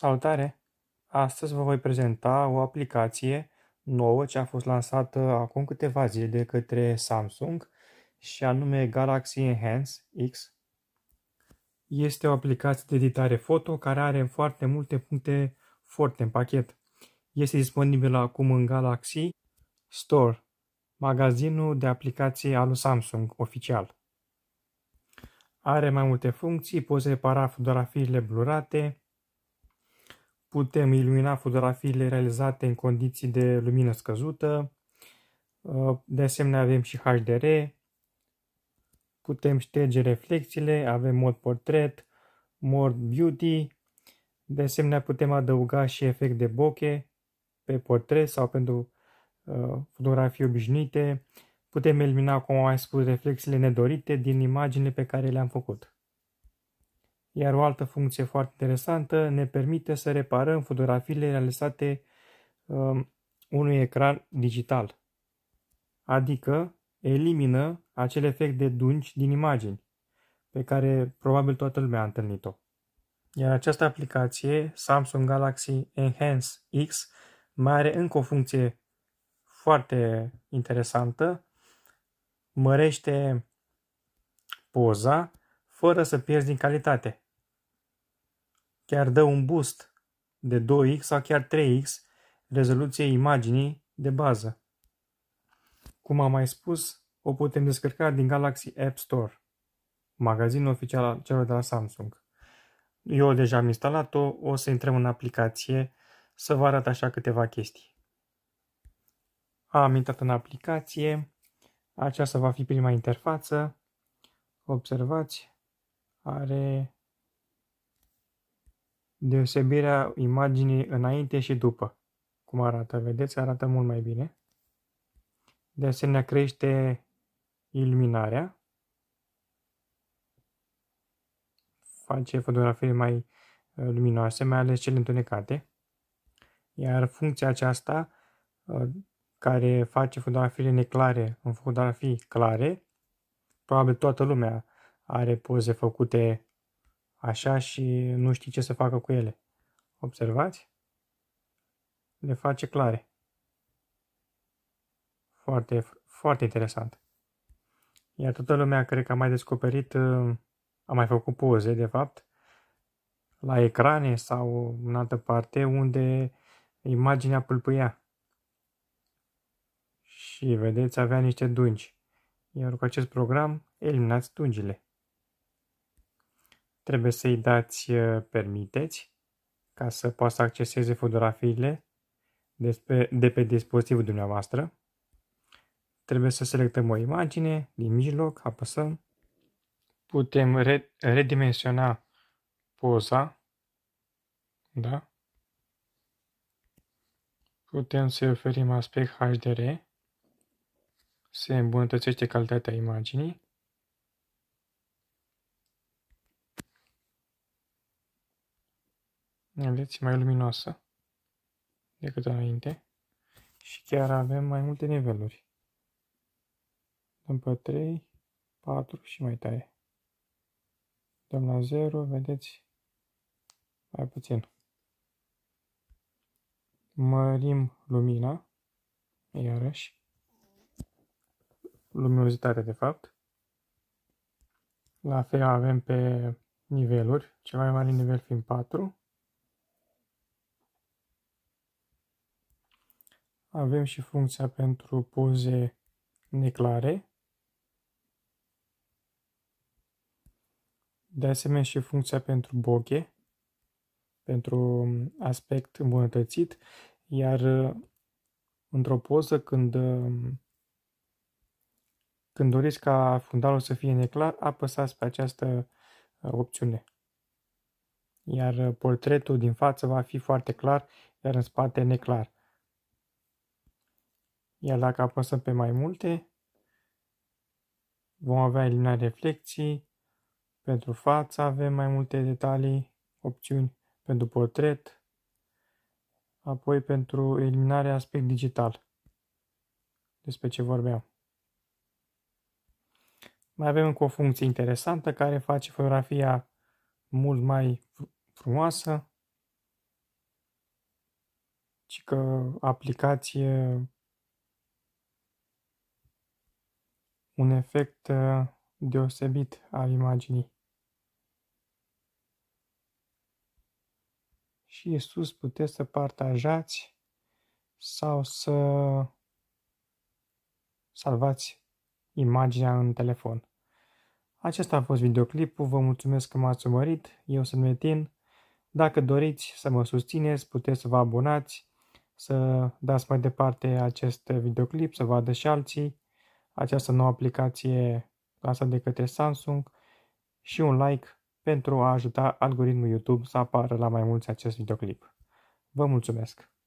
Salutare! Astăzi vă voi prezenta o aplicație nouă ce a fost lansată acum câteva zile de către Samsung și anume Galaxy Enhance X. Este o aplicație de editare foto care are foarte multe puncte forte în pachet. Este disponibilă acum în Galaxy Store, magazinul de aplicații al Samsung oficial. Are mai multe funcții, poți repara fotografiile blurate, putem ilumina fotografiile realizate în condiții de lumină scăzută, de asemenea avem și HDR, putem șterge reflexiile, avem mod portret, mod beauty, de asemenea putem adăuga și efect de bokeh pe portret sau pentru uh, fotografii obișnuite, Putem elimina, cum am mai spus, reflexiile nedorite din imaginile pe care le-am făcut. Iar o altă funcție foarte interesantă ne permite să reparăm fotografiile realizate um, unui ecran digital. Adică elimină acel efect de dungi din imagini, pe care probabil toată lumea a întâlnit-o. Iar această aplicație, Samsung Galaxy Enhance X, mai are încă o funcție foarte interesantă, mărește poza fără să pierzi din calitate. Chiar dă un boost de 2x sau chiar 3x rezoluției imaginii de bază. Cum am mai spus, o putem descărca din Galaxy App Store, magazinul oficial al celor de la Samsung. Eu deja am instalat-o, o să intrăm în aplicație să vă arăt așa câteva chestii. Am intrat în aplicație, aceasta va fi prima interfață. Observați, are deosebirea imaginii înainte și după. Cum arată, vedeți, arată mult mai bine. De asemenea, crește iluminarea. Face fotografii mai uh, luminoase, mai ales cele întunecate. Iar funcția aceasta uh, care face fotografiile neclare în fotografii clare. Probabil toată lumea are poze făcute așa și nu știe ce să facă cu ele. Observați? Le face clare. Foarte, foarte interesant. Iar toată lumea cred că a mai descoperit, uh, a mai făcut poze, de fapt, la ecrane sau în altă parte unde imaginea pâlpâia și, vedeți, avea niște dungi, iar cu acest program eliminați dungile. Trebuie să-i dați uh, permiteți ca să poată să acceseze fotografiile de pe dispozitivul dumneavoastră. Trebuie să selectăm o imagine din mijloc, apăsăm. Putem redimensiona poza. Da? Putem să-i oferim aspect HDR se îmbunătățește calitatea imaginii. Vedeți, mai luminoasă decât înainte. Și chiar avem mai multe niveluri. Dăm pe 3, 4 și mai tare. Dăm la 0, vedeți, mai puțin. Mărim lumina, iarăși luminozitate de fapt. La fel avem pe niveluri, cel mai mare nivel fiind 4. Avem și funcția pentru poze neclare. De asemenea și funcția pentru bokeh, pentru aspect îmbunătățit, iar într-o poză când când doriți ca fundalul să fie neclar, apăsați pe această uh, opțiune. Iar uh, portretul din față va fi foarte clar, iar în spate neclar. Iar dacă apăsăm pe mai multe, vom avea eliminarea reflexii. Pentru față avem mai multe detalii, opțiuni pentru portret, apoi pentru eliminarea aspect digital, despre ce vorbeam. Mai avem încă o funcție interesantă care face fotografia mult mai frumoasă. ci că aplicație un efect uh, deosebit al imaginii. Și sus puteți să partajați sau să salvați imaginea în telefon. Acesta a fost videoclipul, vă mulțumesc că m-ați urmărit, eu sunt Metin. Dacă doriți să mă susțineți, puteți să vă abonați, să dați mai departe acest videoclip, să vadă și alții această nouă aplicație lansată de către Samsung și un like pentru a ajuta algoritmul YouTube să apară la mai mulți acest videoclip. Vă mulțumesc!